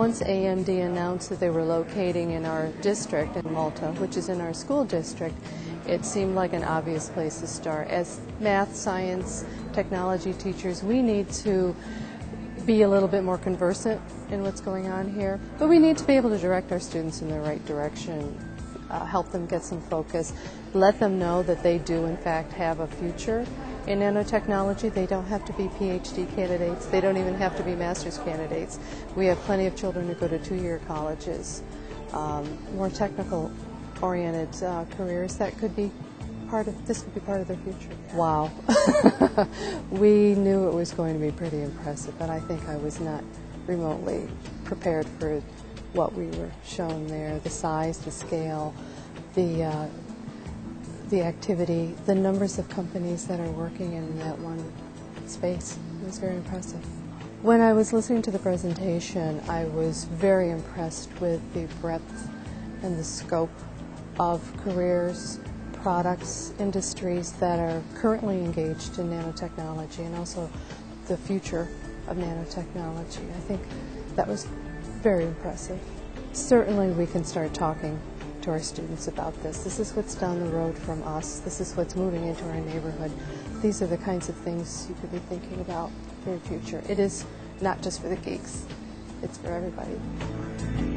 Once AMD announced that they were locating in our district in Malta, which is in our school district, it seemed like an obvious place to start. As math, science, technology teachers, we need to be a little bit more conversant in what's going on here, but we need to be able to direct our students in the right direction, uh, help them get some focus, let them know that they do, in fact, have a future in nanotechnology. They don't have to be PhD candidates, they don't even have to be master's candidates. We have plenty of children who go to two year colleges, um, more technical oriented uh, careers that could be part of this could be part of their future. Wow. we knew it was going to be pretty impressive, but I think I was not remotely prepared for what we were shown there the size, the scale, the, uh, the activity, the numbers of companies that are working in that one space. It was very impressive. When I was listening to the presentation, I was very impressed with the breadth and the scope of careers, products, industries that are currently engaged in nanotechnology and also the future of nanotechnology. I think that was very impressive. Certainly, we can start talking to our students about this. This is what's down the road from us. This is what's moving into our neighborhood. These are the kinds of things you could be thinking about for your future. It is not just for the geeks, it's for everybody.